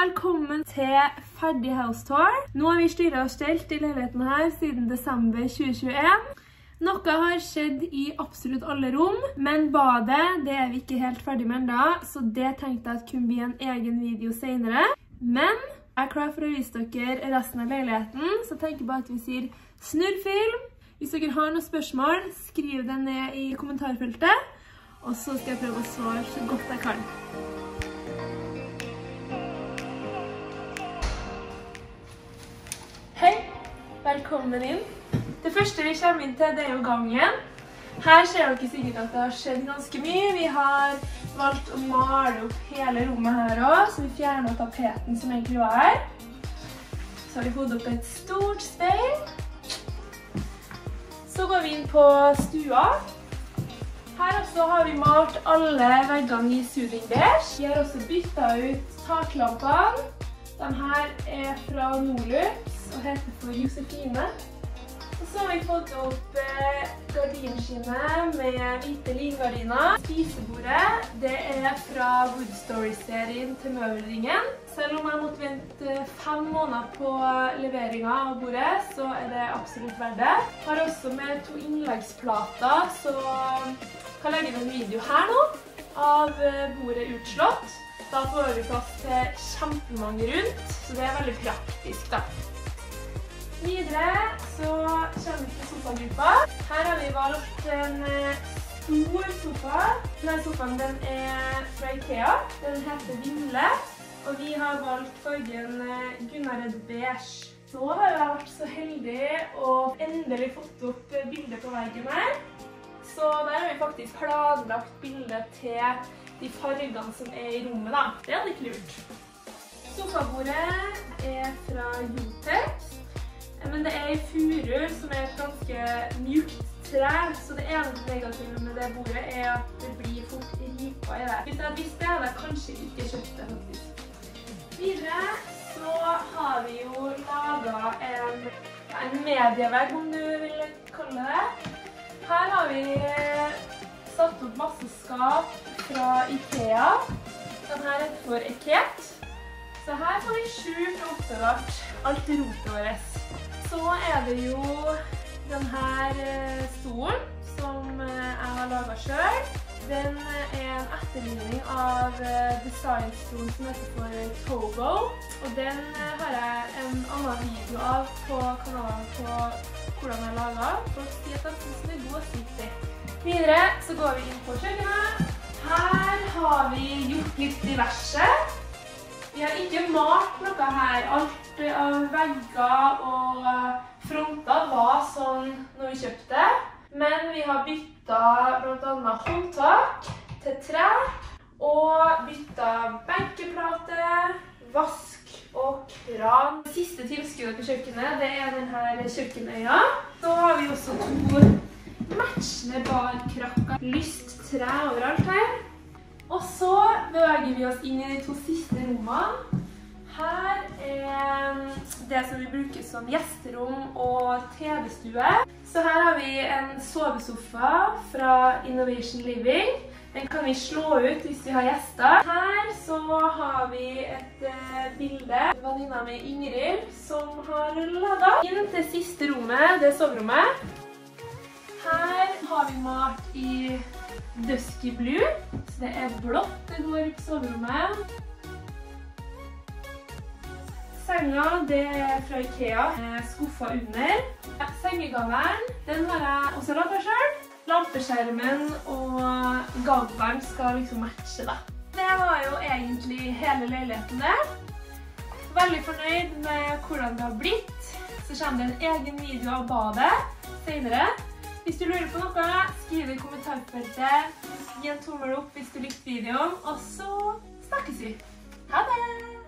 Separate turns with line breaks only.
velkommen til ferdig house tour. Nå har vi styret og stelt i leiligheten her siden desember 2021. Noe har skjedd i absolutt alle rom, men badet det er vi ikke helt ferdig med enda, så det tenkte jeg at kunne bli en egen video senere. Men jeg er klar for å vise dere resten av leiligheten, så tenk bare at vi sier snurrfilm. Hvis dere har noen spørsmål, skriv det ned i kommentarfeltet, og så skal jeg prøve å svare så godt jeg kan. Velkommen inn. Det første vi kommer inn til, det er jo gangen. Her ser dere sikkert at det har skjedd ganske mye. Vi har valgt å male opp hele rommet her også, så vi fjerner tapeten som egentlig var her. Så har vi fått opp et stort speil. Så går vi inn på stua. Her også har vi malt alle veggene i soothing beige. Vi har også byttet ut taklampene. Denne er fra Nordlux og heter for Josefine. Og så har vi fått opp eh, gardinskinnet med hvite lingardiner. Spisebordet det er fra Wood Story-serien til Møbelringen. Selv om jeg måtte vente fem måneder på leveringen av bordet, så er det absolutt verdt det. Har også med to innleggsplater, så kan legge inn en video her nå av eh, bordet utslått. Da får vi plass til kjempemange rundt, så det er veldig praktisk da. Videre så kommer vi til sofagruppa. Her har vi valgt en eh, stor sofa. Denne sofaen den er fra Ikea. Den heter Vimle, og vi har valgt fargen eh, Gunnared beige. Nå har jeg vært så heldig og endelig fått opp bildet på veggen her. Så der har vi faktisk planlagt bildet til de fargene som er i rommet da. Det er litt lurt. Sofabordet er fra Jotex. Men det er i furu, som er et ganske mjukt tre, så det eneste negative med det bordet er at det blir fort ripa i det. Hvis jeg visste det, hadde jeg kanskje ikke kjøpt det faktisk. Videre så har vi jo laget en, en medievegg, om du vil kalle det. Her har vi satt opp masse skap fra Ikea. Denne er for Eket. Så her får vi sjukt oppbevart alt rotet vårt. Så er det jo denne stolen som jeg har laget selv. Den er en etterligning av designstolen som heter for Togo. Og den har jeg en annen video av på kanalen på hvordan jeg laget. For å si at jeg synes den er god og sitte. Videre så går vi inn på kjøkkenet. Her har vi gjort litt diverse. Vi har ikke malt noe her. Alt av vegger og fronter var sånn når vi kjøpte. Men vi har blant annet håndtak til tre. Og byttet benkeplate, vask og kran. Det siste tilskuddet på kjøkkenet det er denne kjøkkenøya. Så har vi også to matchende barkrakker. Lyst tre overalt her. Og så beveger vi oss inn i de to siste rommene. Her er det som vi bruker som gjesterom og TV-stue. Så her har vi en sovesofa fra Innovation Living. Den kan vi slå ut hvis vi har gjester. Her så har vi et uh, bilde venninna mi Ingrid som har ladet Inn til siste rommet, det er soverommet. Her har vi malt i Dusky Blue. Så det er blått det går på soverommet. Senga det er fra Ikea, skuffa under. Sengegaveren den har jeg også laget selv. Lampeskjermen og gaveren skal liksom matche da. Det var jo egentlig hele leiligheten der. Veldig fornøyd med hvordan det har blitt. Så kommer det en egen video av badet senere. Hvis du lurer på noe, skriv det i kommentarfeltet. Gi en tommel opp hvis du likte videoen, og så snakkes vi. Ha det!